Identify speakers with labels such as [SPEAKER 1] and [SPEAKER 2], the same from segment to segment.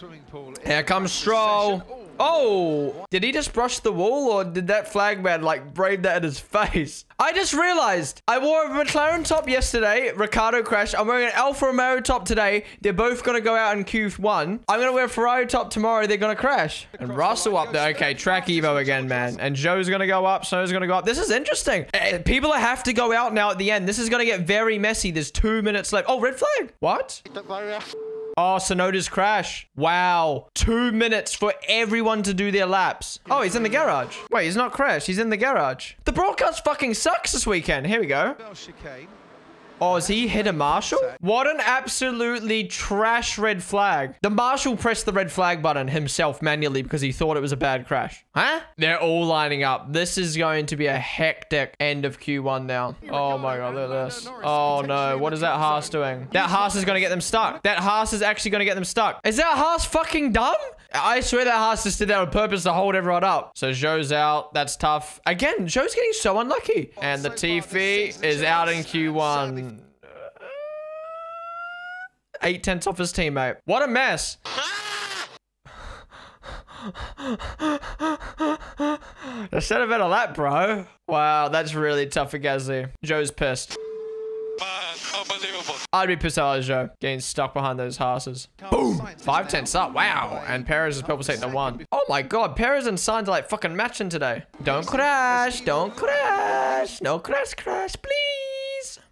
[SPEAKER 1] Swimming pool.
[SPEAKER 2] Here comes Stroll. Oh, did he just brush the wall or did that flag man like braid that in his face? I just realized I wore a McLaren top yesterday. Ricciardo crashed. I'm wearing an Alfa Romeo top today. They're both going to go out in Q1. I'm going to wear a Ferrari top tomorrow. They're going to crash. And Russell up there. Okay, track Evo again, man. And Zhou's going to go up. Snow's going to go up. This is interesting. Eh, People have to go out now at the end. This is going to get very messy. There's two minutes left. Oh, red flag. What? Oh, Tsunoda's crash. Wow. Two minutes for everyone to do their laps. Oh, he's in the garage. Wait, he's not crashed. He's in the garage. The broadcast fucking sucks this weekend. Here we go.
[SPEAKER 1] Chicane.
[SPEAKER 2] Oh, has he hit a marshal? What an absolutely trash red flag. The marshal pressed the red flag button himself manually because he thought it was a bad crash. Huh? They're all lining up. This is going to be a hectic end of Q1 now. Oh my god, look at this. Oh no, what is that Haas doing? That Haas is going to get them stuck. That Haas is actually going to get them stuck. Is that Haas fucking dumb? I swear that Haas just did that on purpose to hold everyone up. So Zhou's out. That's tough. Again, Zhou's getting so unlucky. And Latifi is out in Q1 eight tenths off his teammate. What a mess. I said a better lap, bro. Wow, that's really tough for Gasly. Zhou's pissed.
[SPEAKER 3] Man, unbelievable.
[SPEAKER 2] I'd be pissed out as Joe getting stuck behind those Haases. Boom! Five tenths up. Wow. And Perez is purple taking the one. Oh my god, Perez and Sainz are like fucking matching today. Don't crash. Don't crash. No crash, crash, please.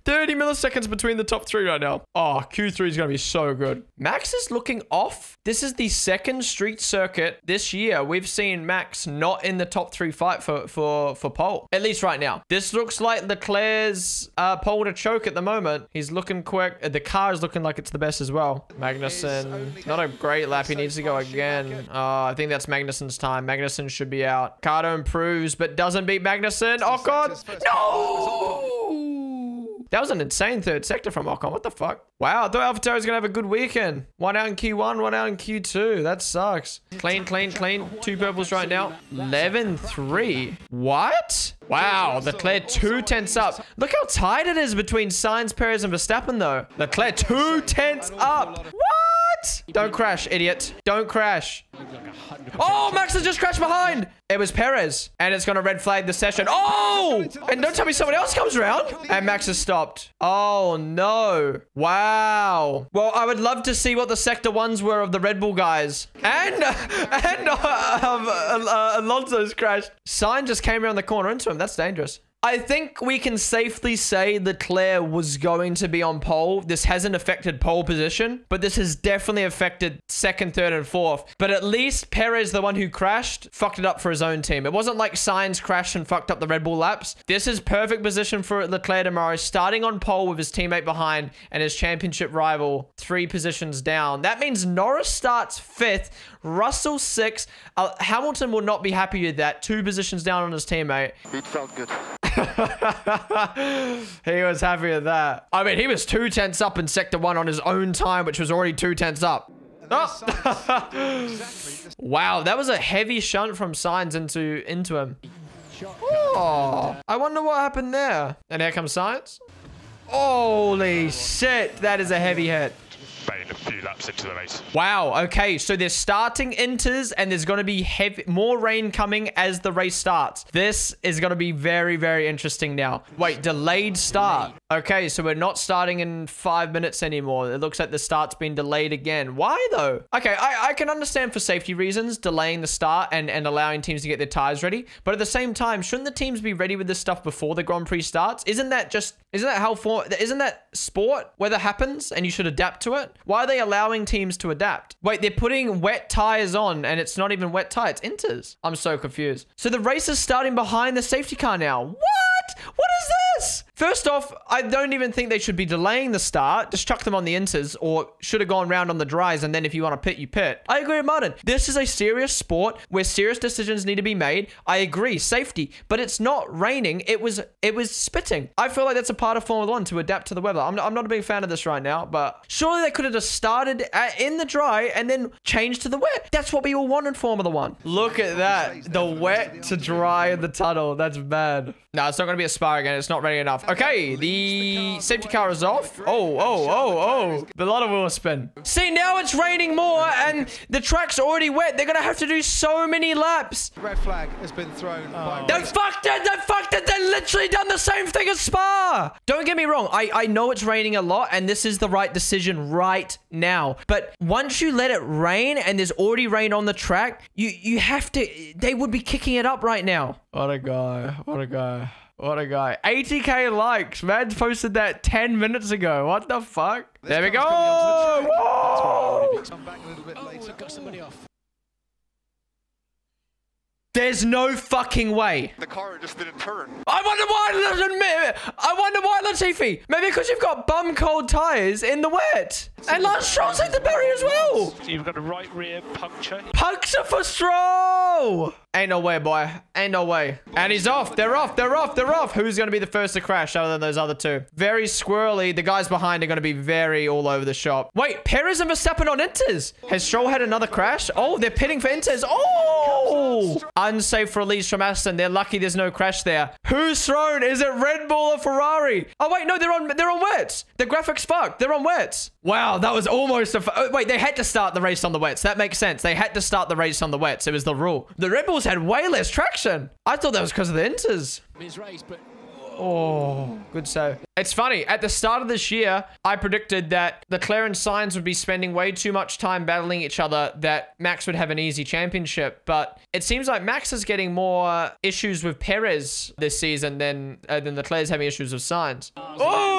[SPEAKER 2] 30 milliseconds between the top three right now. Oh, Q3 is going to be so good. Max is looking off. This is the second street circuit this year. We've seen Max not in the top three fight for, for, for pole. At least right now. This looks like Leclerc's uh, pole to choke at the moment. He's looking quick. Uh, The car is looking like it's the best as well. Magnussen, not a great lap. He needs to go again. Oh, I think that's Magnussen's time. Magnussen should be out. Cardo improves, but doesn't beat Magnussen. Oh, God. No! That was an insane third sector from Ocon. What the fuck? Wow, I thought AlphaTauri was going to have a good weekend. One out in Q1, one out in Q2. That sucks. Clean, clean, clean. Two purples right now. 11-3. What? Wow, Leclerc two tenths up. Look how tight it is between Sainz, Perez, and Verstappen, though. Leclerc two tenths up. What? Don't crash, idiot. Don't crash. Oh, Max has just crashed behind. It was Perez, and it's going to red flag the session. Oh, and don't tell me someone else comes around. And Max has stopped. Oh, no. Wow. Well, I would love to see what the sector ones were of the Red Bull guys. And, and uh, um, uh, Alonso's crashed. Sainz just came around the corner into him. That's dangerous. I think we can safely say that Leclerc was going to be on pole. This hasn't affected pole position, but this has definitely affected second, third, and fourth. But at least Perez, the one who crashed, fucked it up for his own team. It wasn't like Sainz crashed and fucked up the Red Bull laps. This is perfect position for Leclerc tomorrow, starting on pole with his teammate behind and his championship rival three positions down. That means Norris starts fifth, Russell sixth. Uh, Hamilton will not be happy with that. Two positions down on his teammate.
[SPEAKER 4] It felt good.
[SPEAKER 2] he was happy with that. I mean, he was two tenths up in sector one on his own time, which was already two tenths up. Oh. wow, that was a heavy shunt from Sainz into into him. Oh, I wonder what happened there. And here comes Sainz. Holy shit, that is a heavy hit.
[SPEAKER 3] A few laps into the race.
[SPEAKER 2] Wow. Okay. So there's starting inters and there's going to be heavy, more rain coming as the race starts. This is going to be very, very interesting now. Wait, delayed start. Okay. So we're not starting in five minutes anymore. It looks like the start's been delayed again. Why though? Okay. I, I can understand for safety reasons, delaying the start and, and allowing teams to get their tires ready. But at the same time, shouldn't the teams be ready with this stuff before the Grand Prix starts? Isn't that just, isn't that how for, isn't that sport Weather happens and you should adapt to it? Why are they allowing teams to adapt? Wait, they're putting wet tires on and it's not even wet tires. It's inters. I'm so confused. So the race is starting behind the safety car now. What? What is this? First off, I don't even think they should be delaying the start. Just chuck them on the inters or should have gone round on the dries and then if you want to pit, you pit. I agree with Martin. This is a serious sport where serious decisions need to be made. I agree, safety, but it's not raining. It was it was spitting. I feel like that's a part of Formula One to adapt to the weather. I'm not, I'm not a big fan of this right now, but surely they could have just started at, in the dry and then changed to the wet. That's what we all want in Formula One. Look at that. The wet to dry in the tunnel. That's bad. No, it's not going to be a Spa again. It's not ready enough. Off. Okay, the safety car is off. Oh, oh, oh, oh. The lot of wheel spin. See, now it's raining more and the track's already wet. They're going to have to do so many laps.
[SPEAKER 1] Red flag has been thrown by oh.
[SPEAKER 2] They fucked it. They fucked it. They literally done the same thing as Spa. Don't get me wrong. I, I know it's raining a lot and this is the right decision right now. But once you let it rain and there's already rain on the track, you, you have to... They would be kicking it up right now. What a guy. What a guy. What a guy. 80k likes. Man's posted that 10 minutes ago. What the fuck?
[SPEAKER 1] This
[SPEAKER 2] there we go.
[SPEAKER 1] car's coming onto the. That's where I
[SPEAKER 2] Whoa!
[SPEAKER 1] would Come back a little bit later.
[SPEAKER 4] Oh, got somebody off.
[SPEAKER 2] There's no fucking way.
[SPEAKER 3] The car just didn't turn.
[SPEAKER 2] I wonder why. I wonder why, Latifi. Maybe because you've got bum cold tires in the wet. And Lance Stroll's hit the barrier as well.
[SPEAKER 4] So you've got a right rear puncture.
[SPEAKER 2] Puncture for Stroll. Ain't no way, boy. Ain't no way. And he's off. They're off. They're off. They're off. Who's going to be the first to crash other than those other two? Very squirrely. The guys behind are going to be very all over the shop. Wait, Perez and Verstappen on Inters. Has Stroll had another crash? Oh, they're pitting for Inters. Oh! Unsafe release from Aston. They're lucky there's no crash there. Who's thrown? Is it Red Bull or Ferrari? Oh, wait, no, they're on they're on wets. The graphics fucked. They're on wets. Wow, that was almost a... Oh, wait, they had to start the race on the wets. That makes sense. They had to start the race on the wets. It was the rule. The Red Bulls had way less traction. I thought that was because of the Inters.
[SPEAKER 4] His race, but
[SPEAKER 2] Oh, good save. It's funny. At the start of this year, I predicted that Leclerc and Sainz would be spending way too much time battling each other, that Max would have an easy championship. But it seems like Max is getting more issues with Perez this season than uh, than Leclerc's having issues with Sainz. Oh,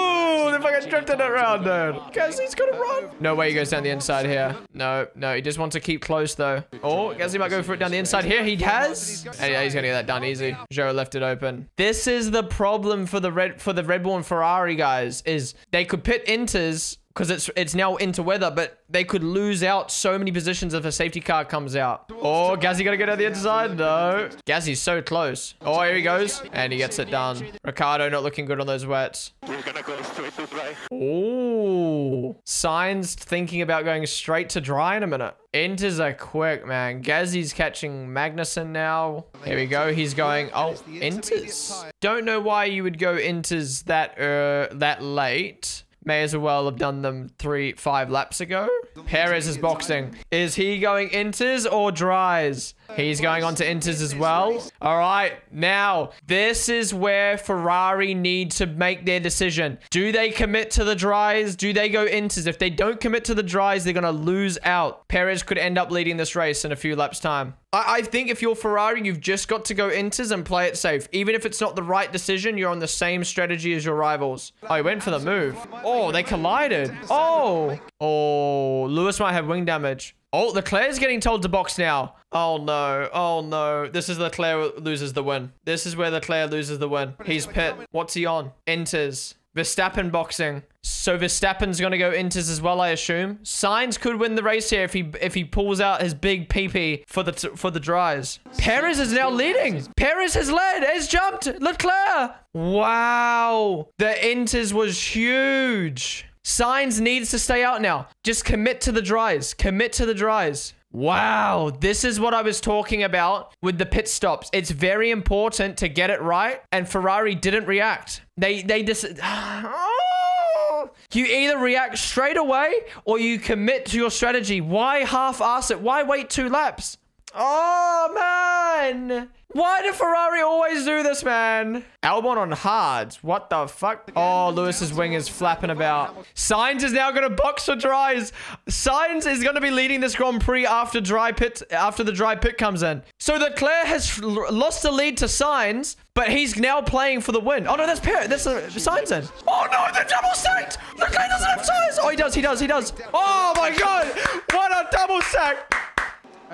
[SPEAKER 2] fucking drifted around, dude. Guys, he's gonna run. No way he goes down the inside here. No, no, he just wants to keep close though. Oh, guess he might go for it down the inside here. He has. Yeah, he's gonna get that done easy. Zhou left it open. This is the problem for the red for the Red Bull Ferrari guys is they could pit inters because it's it's now into weather, but they could lose out so many positions if a safety car comes out. Oh, Gasly gotta get out the inside. No, Gasly's so close. Oh, here he goes, and he gets it done. Ricciardo not looking good on those wets.
[SPEAKER 3] We're gonna go straight to dry.
[SPEAKER 2] Oh, Sainz thinking about going straight to dry in a minute. Inters are quick, man. Gasly's catching Magnussen now. Here we go. He's going. Oh, inters. Don't know why you would go inters that uh that late. May as well have done them three, five laps ago. Perez is boxing. Is he going inters or dries? He's going on to inters as well. All right, now this is where Ferrari need to make their decision. Do they commit to the dries? Do they go inters? If they don't commit to the dries, they're gonna lose out. Perez could end up leading this race in a few laps time. I, I think if you're Ferrari, you've just got to go inters and play it safe. Even if it's not the right decision, you're on the same strategy as your rivals. Oh, he went for the move. Oh, they collided. Oh. Oh, Lewis might have wing damage. Oh, Leclerc's getting told to box now. Oh no. Oh no. This is Leclerc loses the win. This is where Leclerc loses the win. He's pit. What's he on? Inters. Verstappen boxing. So Verstappen's gonna go inters as well, I assume. Sainz could win the race here if he if he pulls out his big PP for the for the dries. Perez is now leading. Perez has led. Has jumped. Leclerc. Wow. The inters was huge. Sainz needs to stay out now. Just commit to the dries. Commit to the dries. Wow, this is what I was talking about with the pit stops. It's very important to get it right, and Ferrari didn't react. They they just you either react straight away or you commit to your strategy. Why half-ass it? Why wait two laps? Oh man, why do Ferrari always do this, man? Albon on hards. What the fuck? Oh, Lewis's wing is flapping about. Sainz is now going to box for dries. Sainz is going to be leading this Grand Prix after dry pit after the dry pit comes in. So Leclerc has lost the lead to Sainz, but he's now playing for the win. Oh no, that's Perez. That's uh, Sainz in. Oh no, the double stacked. Leclerc doesn't have Sainz. Oh, he does. He does. He does. Oh my god, what a double stack.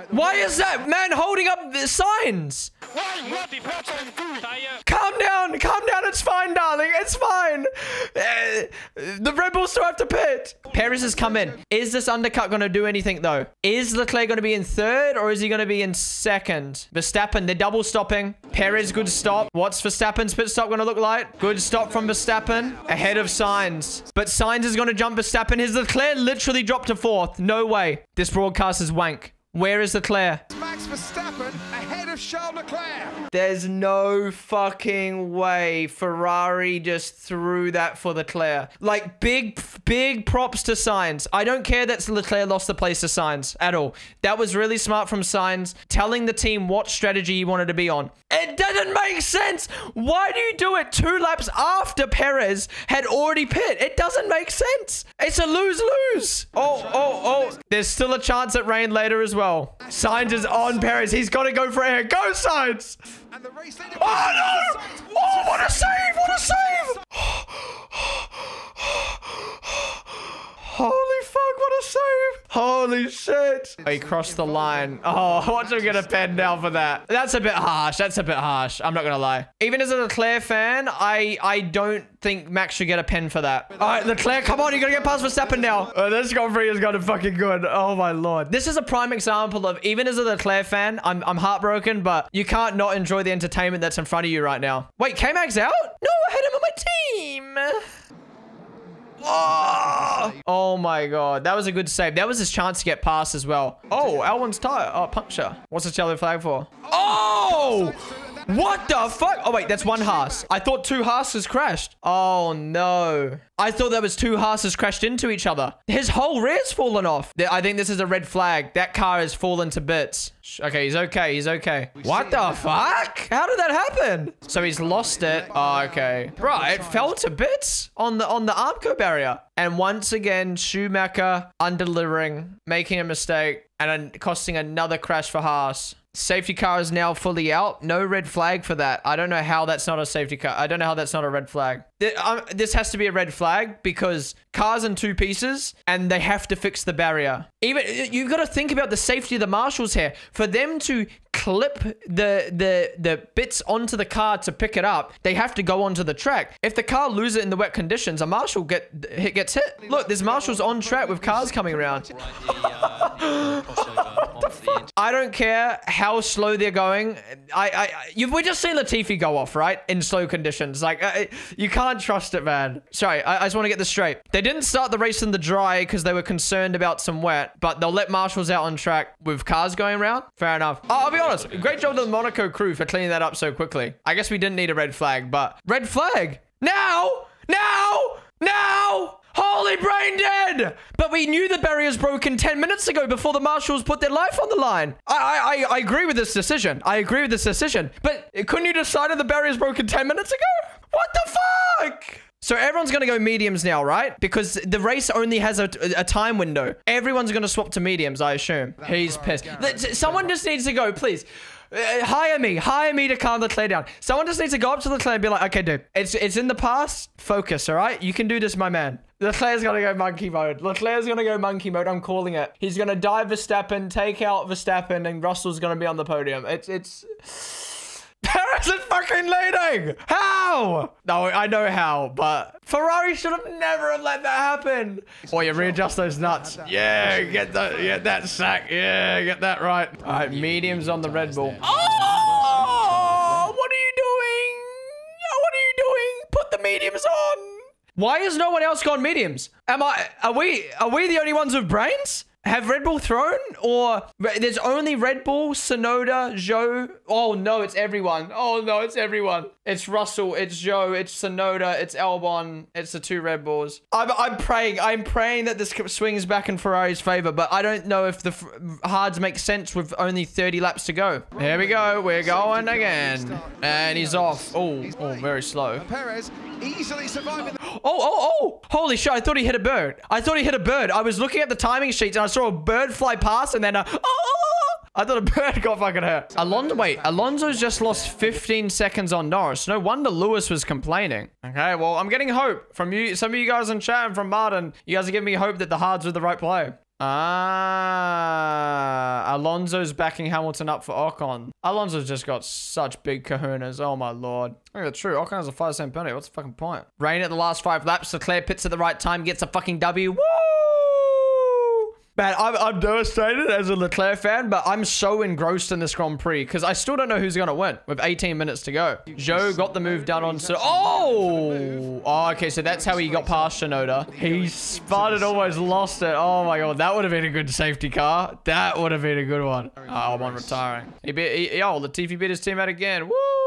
[SPEAKER 2] Why is that man holding up the signs? Calm down, calm down. It's fine, darling. It's fine. Uh, the Red still have to pit. Perez has come in. Is this undercut going to do anything, though? Is Leclerc going to be in third or is he going to be in second? Verstappen, they're double stopping. Perez, good stop. What's Verstappen's pit stop going to look like? Good stop from Verstappen. Ahead of Sainz. But Sainz is going to jump Verstappen. His Leclerc literally dropped to fourth. No way. This broadcast is wank. Where is Leclerc?
[SPEAKER 1] Max Verstappen ahead of Charles Leclerc.
[SPEAKER 2] There's no fucking way Ferrari just threw that for Leclerc. Like big, big props to Sainz. I don't care that Leclerc lost the place to Sainz at all. That was really smart from Sainz, telling the team what strategy he wanted to be on. It doesn't make sense. Why do you do it two laps after Perez had already pit? It doesn't make sense. It's a lose-lose. Oh, oh, oh. There's still a chance at rain later as well. Sainz is on Perez. He's got to go for air. Go, Sainz.
[SPEAKER 1] And the race leader.
[SPEAKER 2] Oh no! Oh, what a save! What a save! Holy what a save! Holy shit! He crossed the line. Oh, watch him get a pen now for that. That's a bit harsh. That's a bit harsh. I'm not gonna lie. Even as a Leclerc fan, I I don't think Max should get a pen for that. All right, Leclerc, come on, you gotta get past Verstappen now. Oh, this Grand Prix has gotten fucking good. Oh my lord. This is a prime example of even as a Leclerc fan, I'm I'm heartbroken, but you can't not enjoy the entertainment that's in front of you right now. Wait, K-Mag's out? No, I had him on my team. Oh! Oh. oh my god, that was a good save. That was his chance to get past as well. Oh, L1's tire. Oh, uh, puncture. What's the yellow flag for? Oh! What the fuck? Oh wait, that's one Haas. I thought two Haases crashed. Oh no. I thought that was two Haases crashed into each other. His whole rear's fallen off. I think this is a red flag. That car has fallen to bits. Okay, he's okay. He's okay. What the fuck? How did that happen? So he's lost it. Oh, okay. Right, it fell to bits on the on the Armco barrier. And once again, Schumacher underdelivering, making a mistake, and costing another crash for Haas. Safety car is now fully out. No red flag for that. I don't know how that's not a safety car. I don't know how that's not a red flag. Um, This has to be a red flag because cars in two pieces and they have to fix the barrier. Even you've got to think about the safety of the marshals here. For them to clip the the the bits onto the car to pick it up, they have to go onto the track. If the car loses it in the wet conditions, a marshal get hit gets hit. Look, there's marshals on track with cars coming around. I don't care how slow they're going. I, I, you've we just seen Latifi go off, right? In slow conditions, like uh, you can't trust it, man. Sorry, I, I just want to get this straight. They didn't start the race in the dry because they were concerned about some wet, but they'll let marshals out on track with cars going around. Fair enough. Oh, I'll be honest. Great job to the Monaco crew for cleaning that up so quickly. I guess we didn't need a red flag, but red flag now, now, now. Holy brain dead! But we knew the barriers broken 10 minutes ago before the marshals put their life on the line. I, I, I, agree with this decision. I agree with this decision. But couldn't you decide if the barriers broken 10 minutes ago? What the fuck? So everyone's going to go mediums now, right? Because the race only has a, a time window. Everyone's going to swap to mediums, I assume. He's pissed. Someone just needs to go, please. Uh, hire me. Hire me to calm Leclerc down. Someone just needs to go up to Leclerc and be like, okay, dude, it's it's in the past. Focus, all right? You can do this, my man. Leclerc's gonna go monkey mode. Leclerc's gonna go monkey mode. I'm calling it. He's gonna dive Verstappen, take out Verstappen, and Russell's gonna be on the podium. It's it's. Perez is fucking leading! How? No, I know how, but Ferrari should have never have let that happen. Or you readjust those nuts. Yeah, get that, get that sack. Yeah, get that right. All right, mediums on the Red Bull. Oh, what are you doing? Oh, what are you doing? Put the mediums on. Why has no one else gone mediums? Am I? Are we? Are we the only ones with brains? Have Red Bull thrown? Or there's only Red Bull, Tsunoda, Zhou. Oh no, it's everyone. Oh no, it's everyone. It's Russell, it's Zhou, it's Tsunoda, it's Albon, it's the two Red Bulls. I'm, I'm praying, I'm praying that this swings back in Ferrari's favor, but I don't know if the hards make sense with only 30 laps to go. Here we go, we're going again. And he's off. Oh, oh, very slow.
[SPEAKER 1] Perez easily surviving.
[SPEAKER 2] Oh, oh, oh! Holy shit, I thought he hit a bird. I thought he hit a bird. I was looking at the timing sheets and I saw a bird fly past and then a, oh! oh, oh, oh! I thought a bird got fucking hurt. Alonso, wait, Alonso's just lost 15 seconds on Norris. No wonder Lewis was complaining. Okay, well, I'm getting hope from you. Some of you guys in chat and from Martin. You guys are giving me hope that the hards are the right play. Ah, Alonso's backing Hamilton up for Ocon. Alonso's just got such big kahunas. Oh my lord. Oh, that's true. Ocon has a five cent penalty. What's the fucking point? Rain at the last five laps. Leclerc pits at the right time, gets a fucking W. Woo! Man, I'm, I'm devastated as a Leclerc fan, but I'm so engrossed in this Grand Prix because I still don't know who's going to win with 18 minutes to go. Zhou got the move done on... So oh! oh! Okay, so that's how he got past Tsunoda. He spun almost lost it. Oh my god, that would have been a good safety car. That would have been a good one. Oh, I'm on retiring. He beat... He, oh, Latifi beat his team out again. Woo!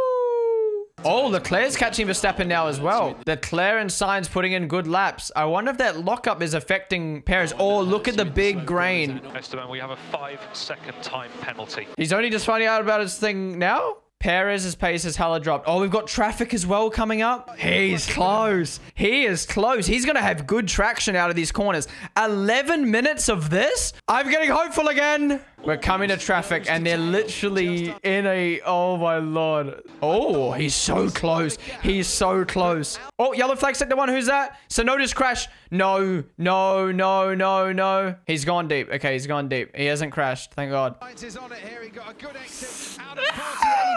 [SPEAKER 2] Oh, Leclerc's catching Verstappen now as well. Leclerc and Sainz putting in good laps. I wonder if that lockup is affecting Perez. Oh, look at the big grain.
[SPEAKER 4] Esteban, we have a five second time penalty.
[SPEAKER 2] He's only just finding out about his thing now? Perez's pace has hella dropped. Oh, we've got traffic as well coming up. He's close. He is close. He's going to have good traction out of these corners. 11 minutes of this? I'm getting hopeful again. We're coming to traffic and they're literally in a... Oh, my lord. Oh, he's so close. He's so close. Oh, yellow flag sector one. Who's that? Tsunoda's crash. No, no, no, no, no. He's gone deep. Okay, he's gone deep. He hasn't crashed. Thank God.
[SPEAKER 1] Sainz is on it here. He got a good exit out of 40.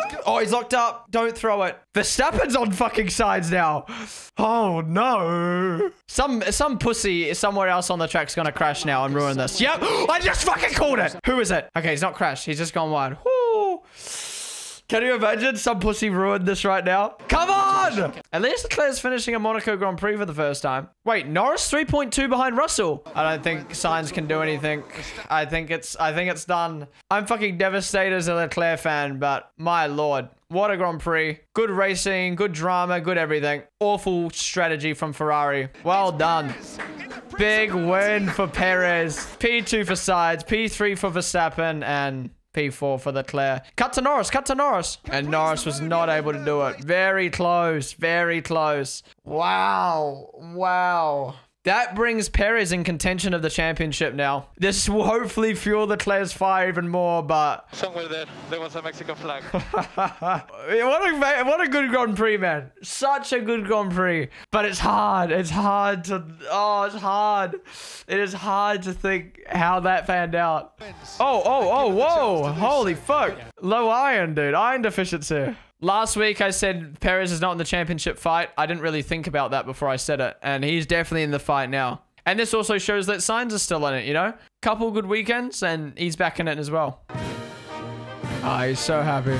[SPEAKER 1] He's got
[SPEAKER 2] Oh, he's locked up. Don't throw it. Verstappen's on fucking sides now. Oh no. Some some pussy is somewhere else on the track's gonna crash now and ruin this. Yep. I just fucking called it. Who is it? Okay, he's not crashed. He's just gone wide. Woo. Can you imagine some pussy ruined this right now? Come on! At least Leclerc's finishing a Monaco Grand Prix for the first time. Wait, Norris 3.2 behind Russell. I don't think Sainz can do anything. I think it's I think it's done. I'm fucking devastated as a Leclerc fan, but my lord. What a Grand Prix. Good racing, good drama, good everything. Awful strategy from Ferrari. Well done. Big win for Perez. P2 for Sainz, P3 for Verstappen, and P4 for Leclerc. Cut to Norris, cut to Norris. And Norris was not able to do it. Very close, very close. Wow, wow. That brings Perez in contention of the championship now. This will hopefully fuel the Leclerc's fire even more, but
[SPEAKER 3] Somewhere there, there was a Mexican flag.
[SPEAKER 2] what a what a good Grand Prix, man! Such a good Grand Prix, but it's hard. It's hard to oh, it's hard. It is hard to think how that panned out. Oh, oh, oh, whoa! Holy fuck! Low iron, dude. Iron deficiency. Last week I said Perez is not in the championship fight. I didn't really think about that before I said it, and he's definitely in the fight now. And this also shows that Sainz are still in it, you know? Couple good weekends, and he's back in it as well. Ah, he's so happy.